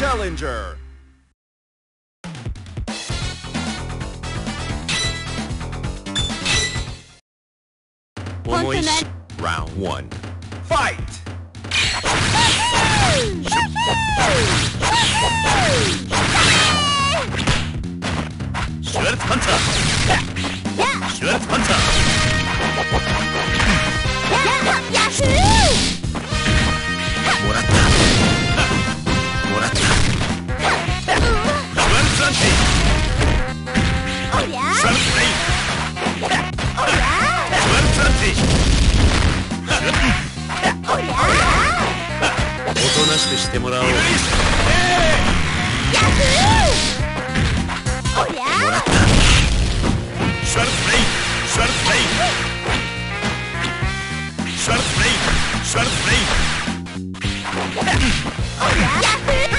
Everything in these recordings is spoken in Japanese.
Challenger. Only round one. Fight! Shirt Hunter! Shirt Hunter! しくしてもらおう。ゃやく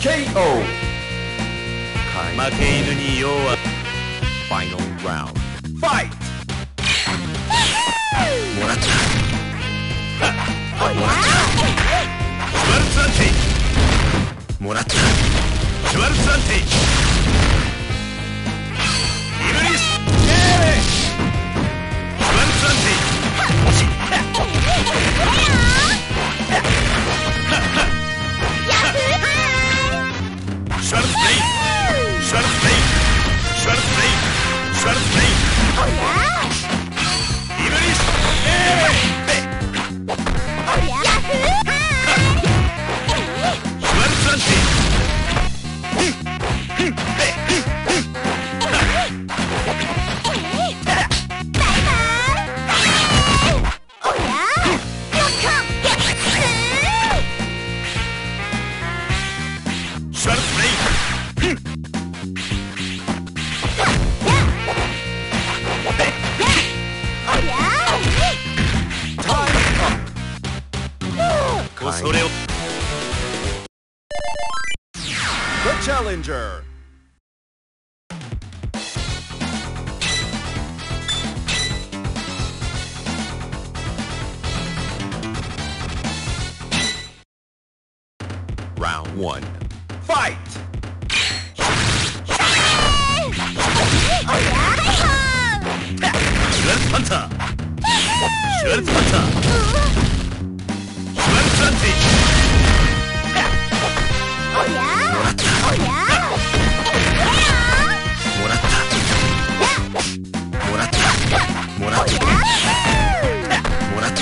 KO 負け犬に用はファイナルラウンドファイトもらったもらったシュワルツアンテイもらったシュワルツアンテイイブリスゲーレシュワルツアンテイ欲しい。はっはっ Şartlayın. Şartlayın. Oh yeah! İberiş! Hey! one. Fight! Shred Panther! Shred Panther! Shred Plantage! Oh yeah! Oh yeah! もらったもらった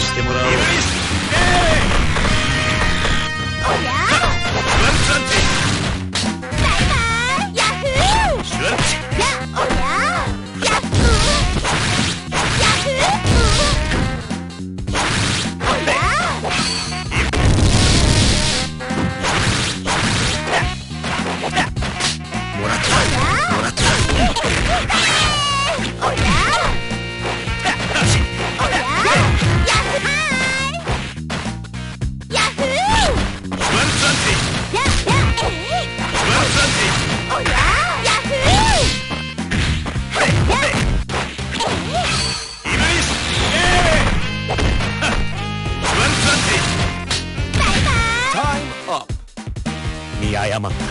してもらおう。謝ったか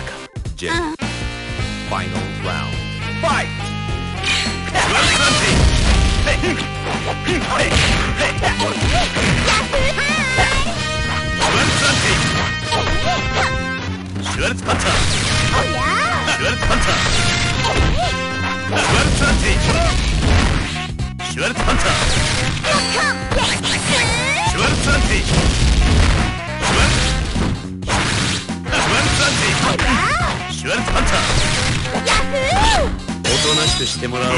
J Final round Fight! Schwarz Panther! Schwarz Panther! Schwarz Panther! Schwarz Panther! Schwertpanzer! シュハンター!おとなしくしてもらおう。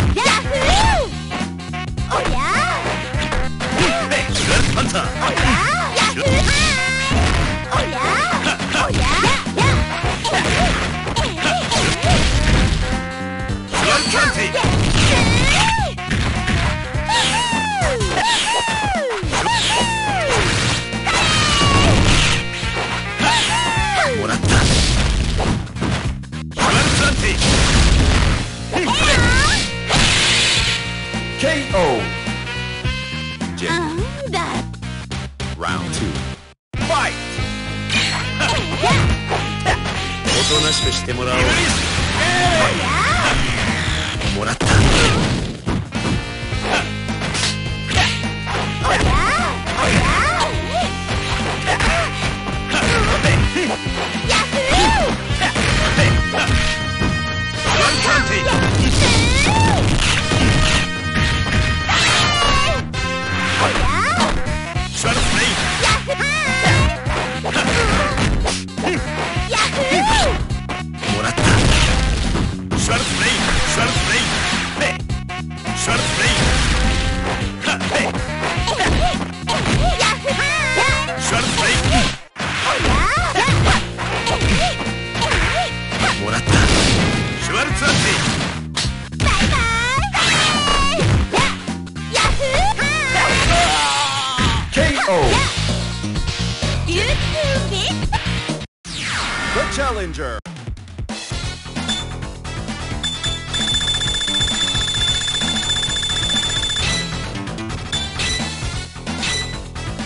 ハンター Yeah! YouTube The Challenger.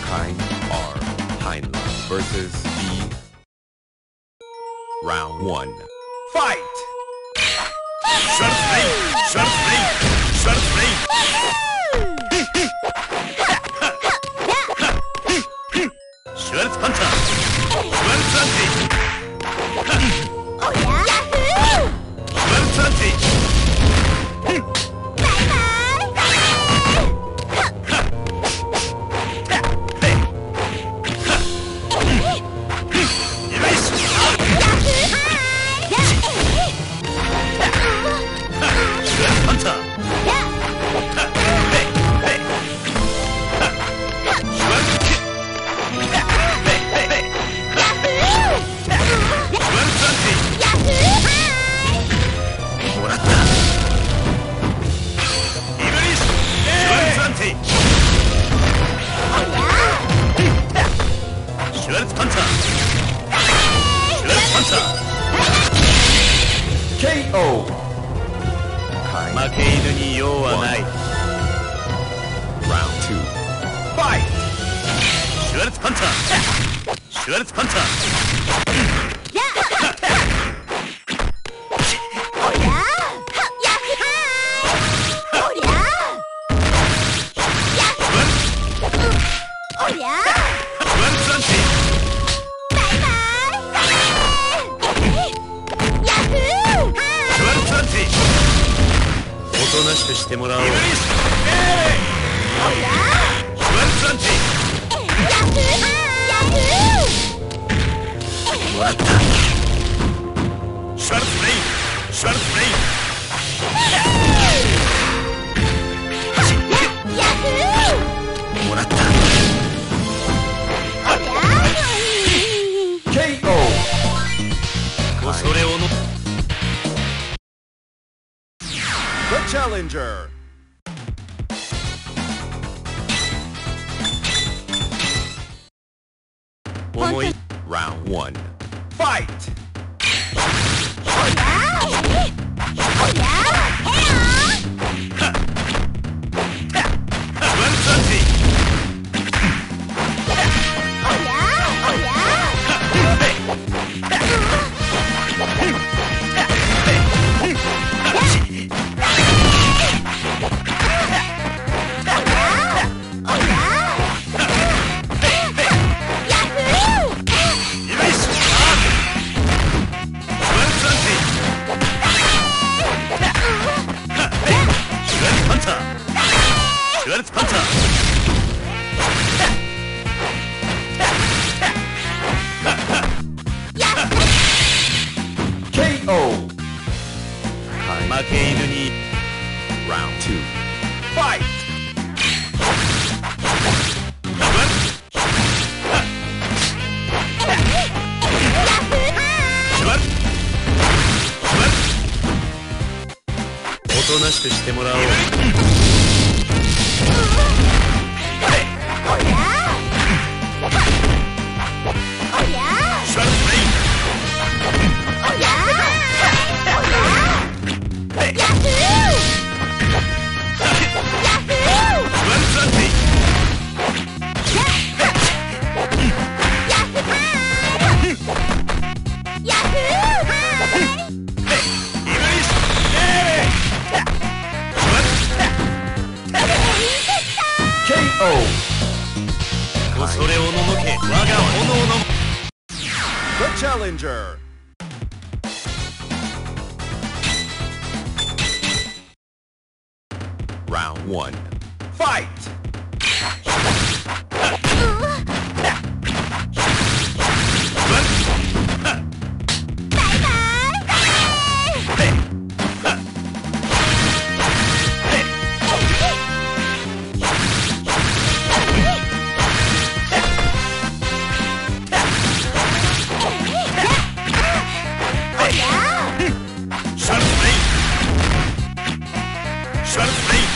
Kind R Heinlein versus B. Round one. Fight! Shut up, Shut up, Shut up, ワルツパンツァワルツアンテに用はない。シュワルツパンーシュワルツパンター Shut up. しくしてもらおう。The Challenger. Round 1 Fight! strength,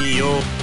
Yo.